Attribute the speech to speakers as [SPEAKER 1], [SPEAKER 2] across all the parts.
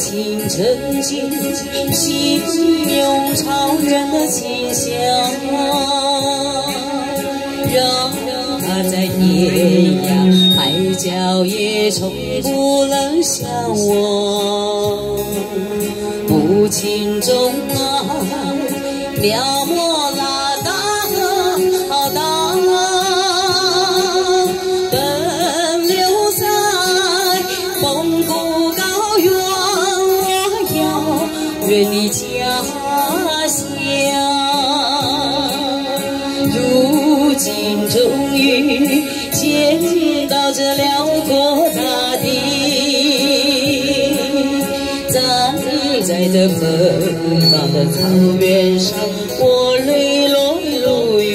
[SPEAKER 1] 心涌草原的清香，让它在天涯海角也从不能相忘。母亲中啊，描摹远离家乡。如今终于见到这辽阔大地，站在这奔放的草原上，我泪落如雨。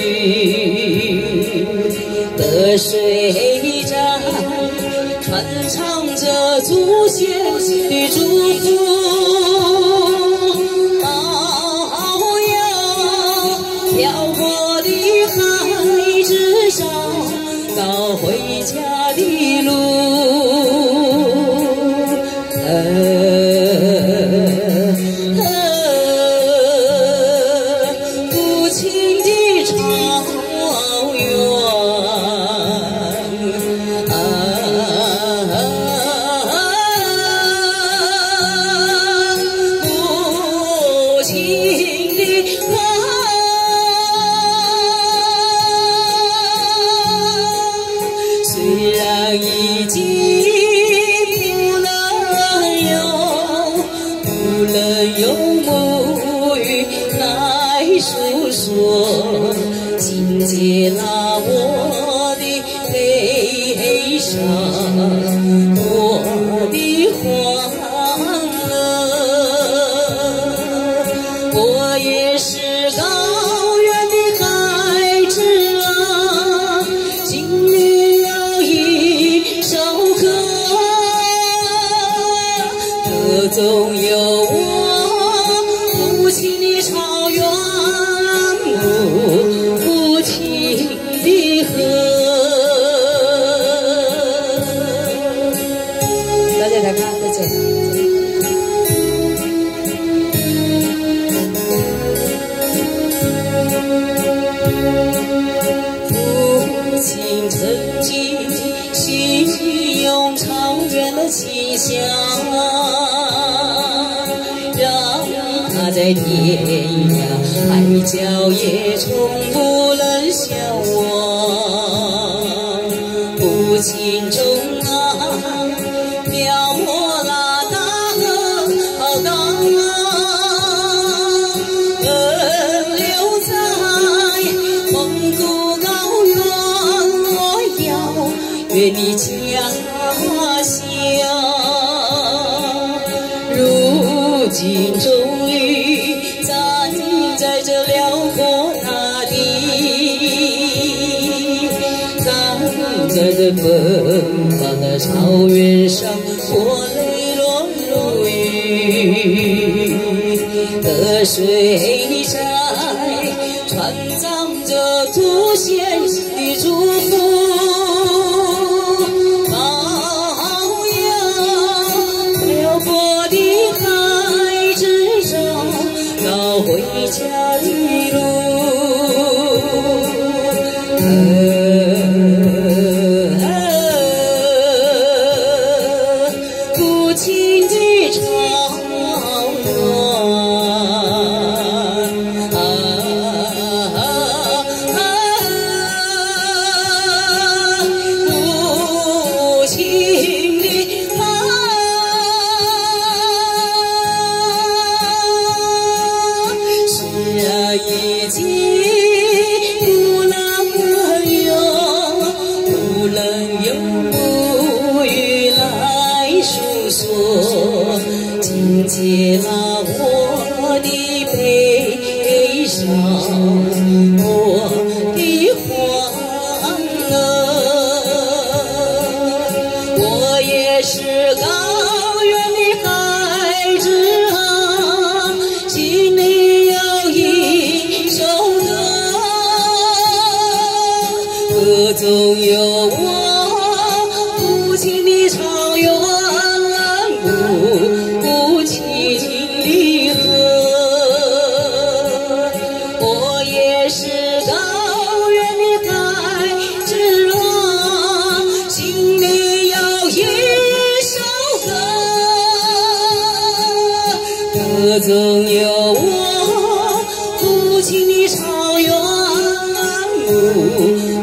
[SPEAKER 1] 得水战，传唱着祖先的祝福。漂泊的孩子上，到回家的路。悲伤，我的欢乐。我也是高原的孩子啊，心里有一首歌，歌中有我父亲的草原，心涌草原的清香，让他在天涯海角也从不能相忘。父亲中啊，描摹那大河浩荡。奔流在蒙古高原，我要远离如今终于站在这辽阔大地，站在这奔放的草原上，我泪落如雨。河水拥有我父亲的草原，母亲的河。我也是高原的孩子，我心里有一首歌。歌中有我父亲的草原，母。